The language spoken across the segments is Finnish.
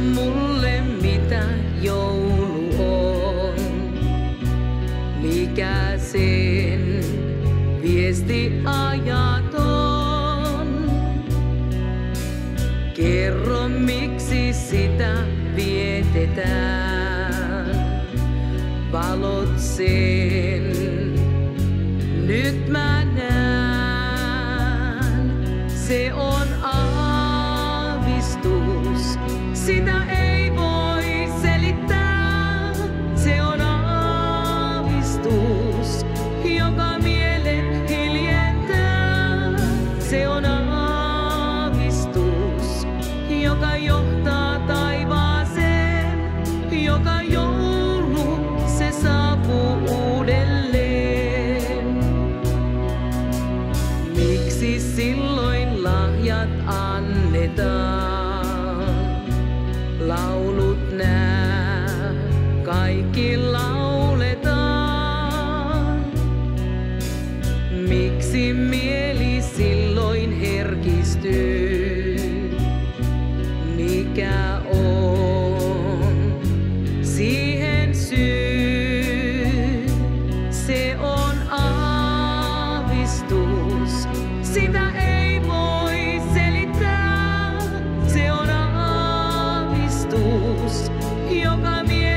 mulle mitä joulu on. Mikä sen viesti ajaton? Kerro miksi sitä vietetään. Valot sen aavistus, sitä kaikki lauletaan. Miksi mieli silloin herkistyy? Mikä on siihen syy? Se on aavistus, sitä ei voi selittää. Se on aavistus, joka mielet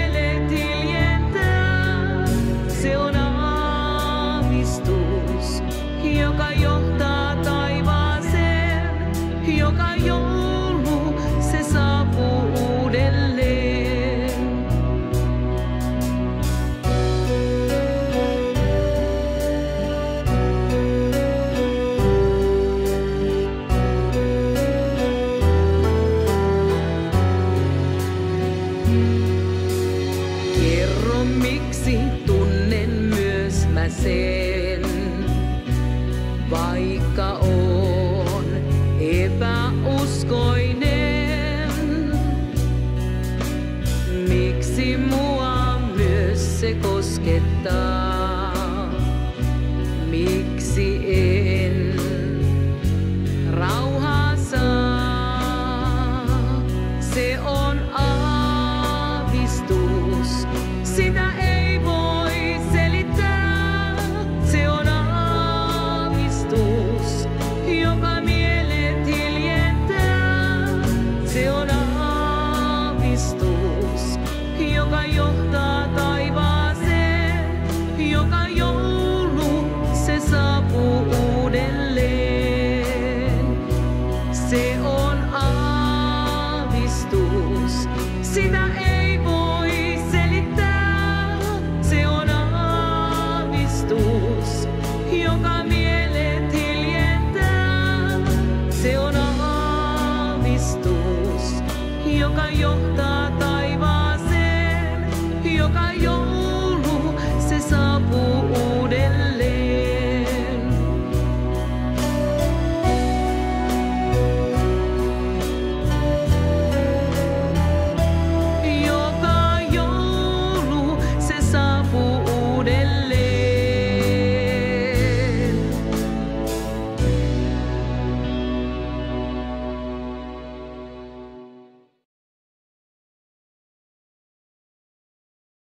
Miksi tunnen myös mä sen, vaikka on joka johtaa joka joulu se saapuu uudelleen.